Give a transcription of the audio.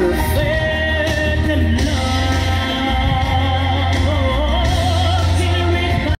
to.